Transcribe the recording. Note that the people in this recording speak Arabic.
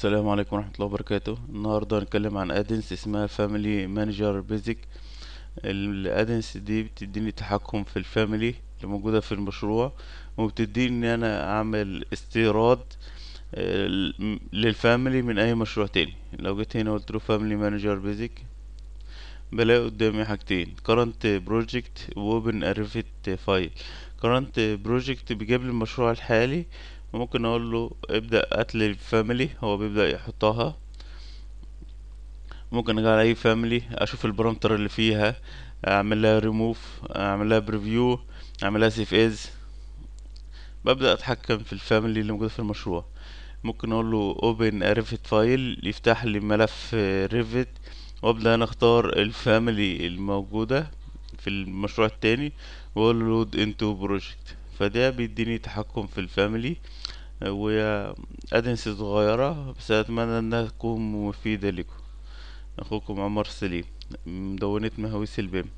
السلام عليكم ورحمة الله وبركاته. النهاردة هنتكلم عن add-ins اسمها Family Manager Basic ال add-ins دي بتديني تحكم في ال family اللي موجودة في المشروع وبتديني إن أنا أعمل استيراد آه، لل family من أي مشروع تاني. لو جيت هنا قلت له Family Manager Basic بلاقي قدامي حاجتين. current project و open a revit file. current project بيجيب لي المشروع الحالي وممكن أقول له ابدأ هاتلي ال family هو بيبدأ يحطها. ممكن أجي على أي family أشوف ال parameter اللي فيها أعمل لها ريموف أعمل لها preview أعمل لها save as ببدأ أتحكم في ال family اللي موجودة في المشروع. ممكن أقول له a revit file يفتح لي ملف Revit وأبدأ أنا أختار ال family الموجودة في المشروع التاني وأقول له load into project. فده بيديني تحكم في ال family وهي add-ins صغيرة بس اتمنى انها تكون مفيدة لكم. أخوكم عمر سليم مدونة مهويس ال BIM.